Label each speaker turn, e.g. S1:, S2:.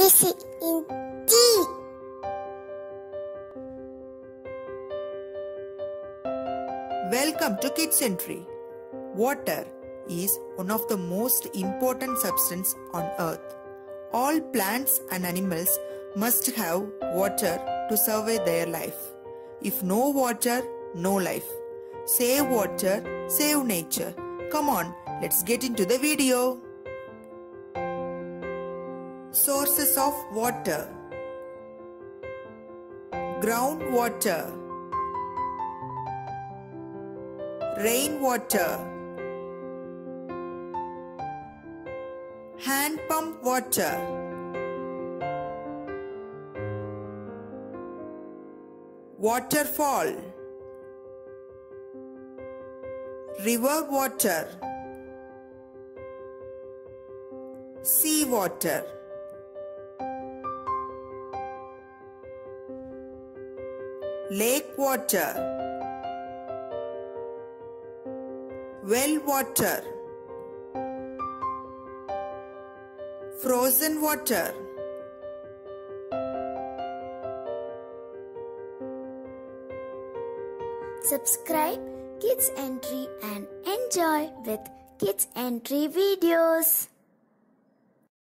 S1: kiss in tea.
S2: Welcome to Kids Entry. Water is one of the most important substance on earth. All plants and animals must have water to survive their life. If no water, no life. Save water, save nature. Come on, let's get into the video. Sources of water. Groundwater. Rainwater. Hand pump water. Waterfall. River water. Sea water Lake water. Well water. Frozen water.
S1: Subscribe Kids Entry and enjoy with Kids Entry videos.